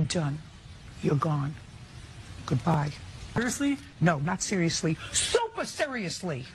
I'm done. You're gone. Goodbye. Seriously? No, not seriously. Super seriously.